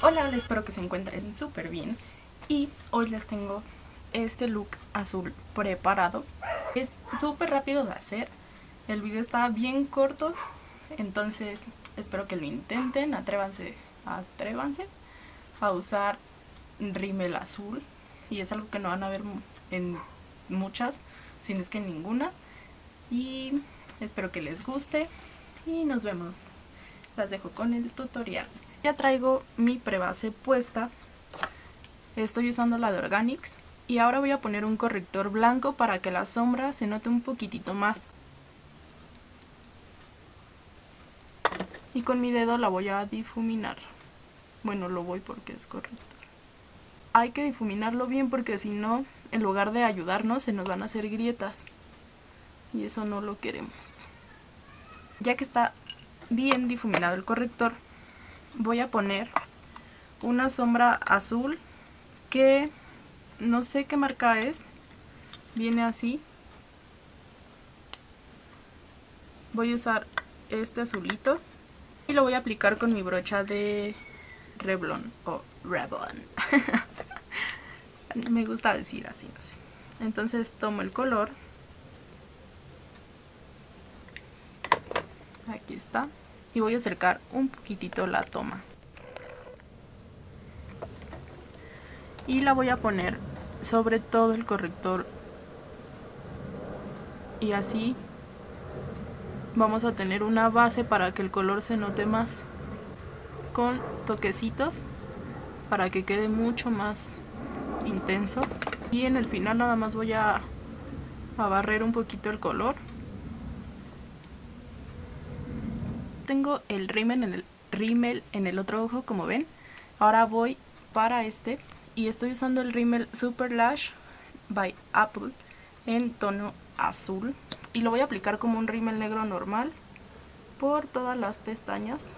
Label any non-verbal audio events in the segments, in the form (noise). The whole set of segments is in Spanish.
Hola, espero que se encuentren súper bien. Y hoy les tengo este look azul preparado. Es súper rápido de hacer, el video está bien corto, entonces espero que lo intenten, atrévanse, atrévanse a usar rímel azul. Y es algo que no van a ver en muchas, si no es que en ninguna. Y espero que les guste. Y nos vemos. Las dejo con el tutorial. Ya traigo mi prebase puesta. Estoy usando la de Organics. Y ahora voy a poner un corrector blanco para que la sombra se note un poquitito más. Y con mi dedo la voy a difuminar. Bueno, lo voy porque es corrector. Hay que difuminarlo bien porque si no, en lugar de ayudarnos, se nos van a hacer grietas. Y eso no lo queremos. Ya que está bien difuminado el corrector, voy a poner una sombra azul que no sé qué marca es. Viene así. Voy a usar este azulito y lo voy a aplicar con mi brocha de Revlon o Revlon. (laughs) Me gusta decir así, no sé. Entonces tomo el color. Aquí está y voy a acercar un poquitito la toma. Y la voy a poner sobre todo el corrector. Y así vamos a tener una base para que el color se note más. Con toquecitos para que quede mucho más intenso. Y en el final nada más voy a, a barrer un poquito el color. Tengo el rímel en el, rímel en el otro ojo, como ven. Ahora voy para este y estoy usando el rímel Super Lash by Apple en tono azul. Y lo voy a aplicar como un rímel negro normal por todas las pestañas.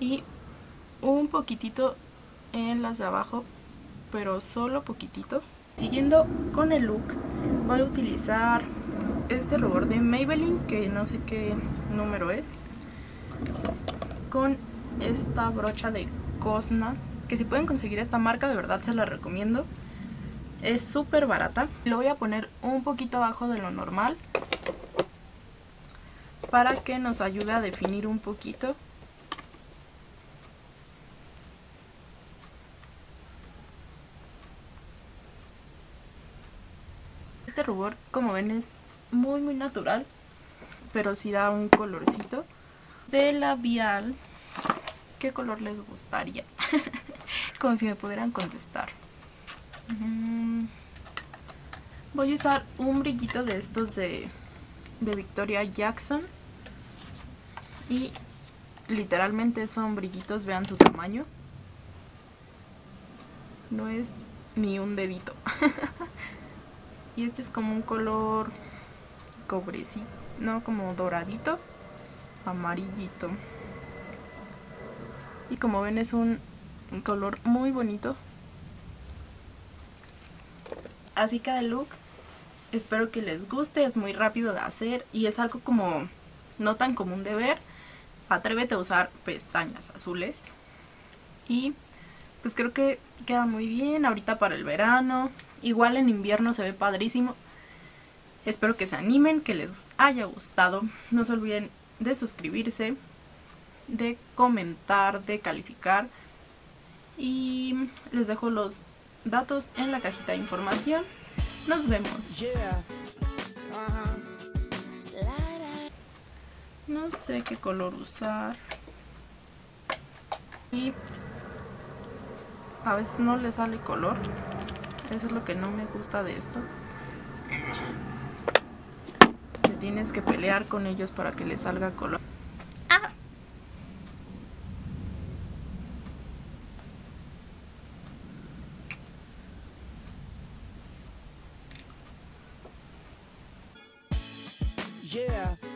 Y un poquitito en las de abajo, pero solo poquitito. Siguiendo con el look, voy a utilizar este rubor de Maybelline, que no sé qué número es, con esta brocha de Cosna, que si pueden conseguir esta marca de verdad se la recomiendo. Es súper barata. Lo voy a poner un poquito abajo de lo normal para que nos ayude a definir un poquito. Este rubor, como ven, es muy muy natural, pero si da un colorcito. De labial, ¿qué color les gustaría? (laughs) Como si me pudieran contestar. Mm, voy a usar un brillito de estos de, de Victoria Jackson. Y literalmente son brillitos, vean su tamaño. No es ni un dedito. (laughs) y este es como un color cobrecito, no, como doradito, amarillito. Y como ven es un color muy bonito. Así el look. Espero que les guste, es muy rápido de hacer y es algo como no tan común de ver. Atrévete a usar pestañas azules. Y pues creo que queda muy bien ahorita para el verano. Igual en invierno se ve padrísimo. Espero que se animen, que les haya gustado. No se olviden de suscribirse, de comentar, de calificar. Y les dejo los datos en la cajita de información. Nos vemos. No sé qué color usar. Y a veces no le sale color. Eso es lo que no me gusta de esto tienes que pelear con ellos para que les salga color. Ah. Yeah.